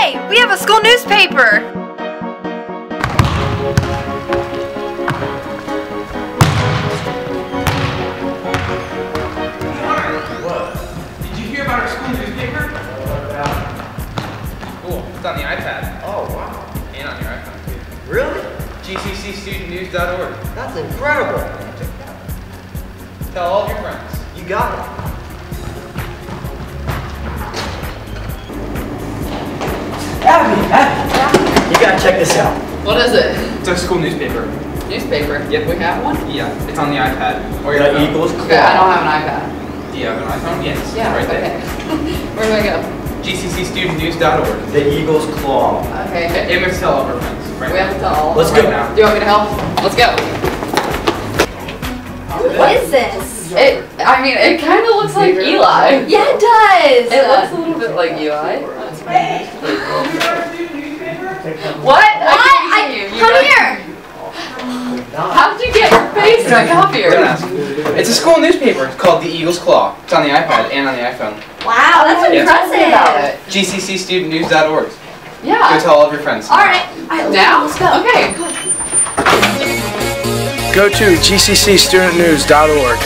Hey, we have a school newspaper. Did you hear about our school newspaper? Cool. It's on the iPad Oh, wow. and on your iPhone too. Really? GCCstudentnews.org. That's incredible. Tell all of your friends. You got it. Check this out. What is it? It's our school newspaper. Newspaper. Yep. We have one? Yeah, it's on the iPad. Or your The phone. Eagles Okay, I don't have an iPad. Do you have an iPhone? Yes. it's Yeah, right there. Where do I go? GCCstudentnews.org. The Eagles claw. Okay. And we have to tell all of our friends. Right We have to tell all. Let's right go. now. Do you want me to help? Let's go. What is this? It, I mean, it kind of looks like Eli. Yeah, it does. It looks a little bit like Eli. What? I What? can't you. You Come here. How did you get your face in a copier? Don't ask. It's a school newspaper It's called The Eagles Claw. It's on the iPad and on the iPhone. Wow, that's Yeah. Tell me about impressive. it. GCCstudentnews.org. Yeah. Go tell all of your friends. All right. All right, Now? Let's go. Okay. Go to gccstudentnews.org.